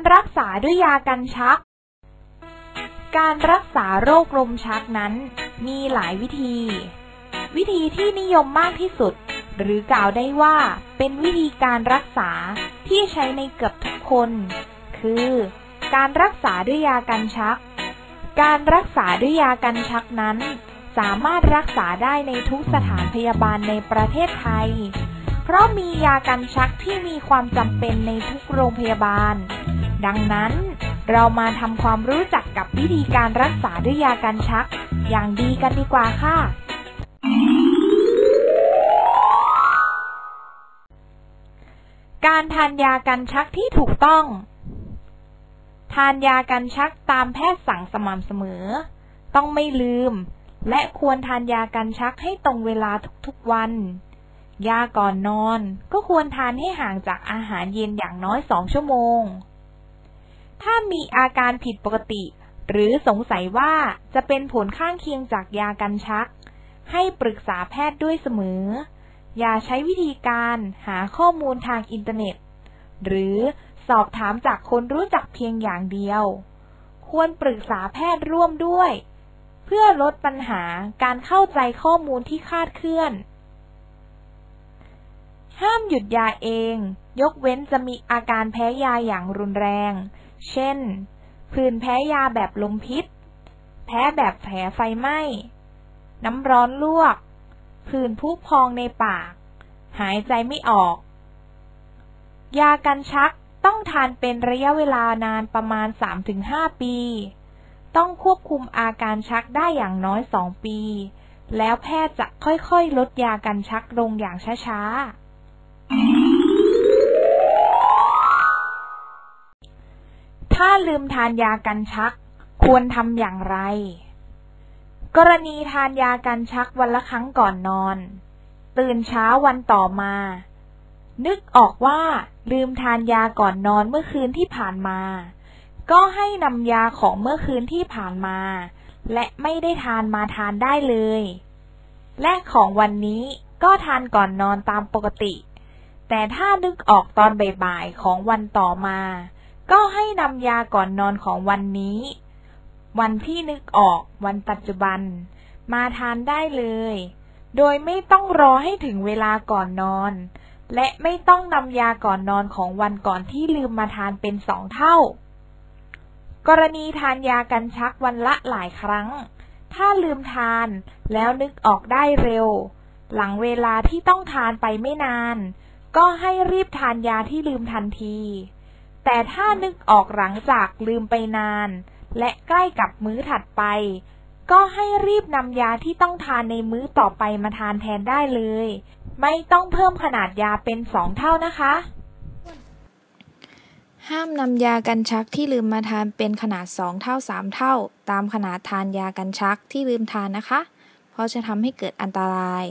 การรักษาด้วยยากันชัก การรักษาโรคลมชักนั้น มีหลายวิธี วิธีที่นิยมมากที่สุด หรือกล่าวได้ว่าเป็นวิธีการรักษาที่ใช้ในเกือบทุกคน คือ การรักษาด้วยยากันชัก การรักษาด้วยยากันชักนั้น สามารถรักษาได้ในทุกสถานพยาบาลในประเทศไทย เพราะมียากันชักที่มีความจำเป็นในทุกโรงพยาบาล ดังนั้นเรามาทำความรู้จักกับวิธีการรักษาด้วยยากันชัก อย่างดีกันดีกว่าค่ะ การทานยากันชักที่ถูกต้อง ทานยากันชักตามแพทย์สั่งสม่ำเสมอ ต้องไม่ลืม และควรทานยากันชักให้ตรงเวลาทุกๆวัน ยาก่อนนอนก็ควรทานให้ห่างจากอาหารเย็นอย่างน้อยสองชั่วโมง ถ้ามีอาการผิดปกติ หรือสงสัยว่าจะเป็นผลข้างเคียงจากยากันชัก ให้ปรึกษาแพทย์ด้วยเสมอ อย่าใช้วิธีการหาข้อมูลทางอินเทอร์เน็ต หรือสอบถามจากคนรู้จักเพียงอย่างเดียว ควรปรึกษาแพทย์ร่วมด้วย เพื่อลดปัญหาการเข้าใจข้อมูลที่คาดเคลื่อน ห้ามหยุดยาเอง ยกเว้นจะมีอาการแพ้ยาอย่างรุนแรง เช่น ผื่นแพ้ยาแบบลมพิษ แพ้แบบแผลไฟไหม้ น้ำร้อนลวก ผื่นพุพองในปาก หายใจไม่ออก ยากันชักต้องทานเป็นระยะเวลานานประมาณ 3-5 ปี ต้องควบคุมอาการชักได้อย่างน้อย 2 ปี แล้วแพทย์จะค่อยๆ ลดยากันชักลงอย่างช้าๆ ถ้าลืมทานยากันชัก ควรทำอย่างไร กรณีทานยากันชักวันละครั้งก่อนนอน ตื่นเช้าวันต่อมา นึกออกว่าลืมทานยาก่อนนอนเมื่อคืนที่ผ่านมา ก็ให้นำยาของเมื่อคืนที่ผ่านมา และไม่ได้ทานมาทานได้เลย และของวันนี้ก็ทานก่อนนอนตามปกติ แต่ถ้านึกออกตอนบ่ายๆของวันต่อมา ก็ให้นำยาก่อนนอนของวันนี้ วันที่นึกออกวันปัจจุบัน มาทานได้เลย โดยไม่ต้องรอให้ถึงเวลาก่อนนอน และไม่ต้องนำยาก่อนนอนของวันก่อนที่ลืมมาทานเป็นสองเท่า กรณีทานยากันชักวันละหลายครั้ง ถ้าลืมทานแล้วนึกออกได้เร็ว หลังเวลาที่ต้องทานไปไม่นาน ก็ให้รีบทานยาที่ลืมทันที แต่ถ้านึกออกหลังจากลืมไปนาน และใกล้กับมื้อถัดไป ก็ให้รีบนำยาที่ต้องทานในมื้อต่อไปมาทานแทนได้เลย ไม่ต้องเพิ่มขนาดยาเป็นสองเท่านะคะ ห้ามนำยากันชักที่ลืมมาทานเป็นขนาด2เท่า3เท่า ตามขนาดทานยากันชักที่ลืมทานนะคะ เพราะจะทำให้เกิดอันตราย